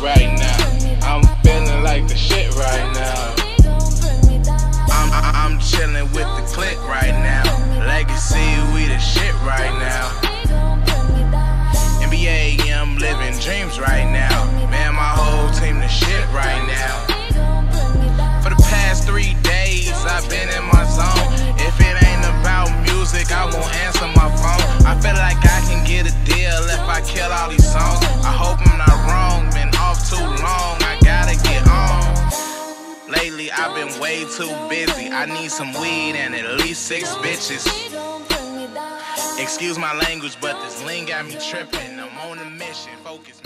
right now. I'm feeling like the shit right now. I'm, I'm chilling with the clique right now. Legacy, we the shit right now. NBA, yeah, I'm living dreams right now. Man, my whole team the shit right now. For the past three days, I've been in my zone. If it ain't about music, I won't answer my phone. I feel like I can get a deal if I kill all these songs. Lately I've been way too busy. I need some weed and at least six bitches. Excuse my language, but this lean got me tripping. I'm on a mission, focus.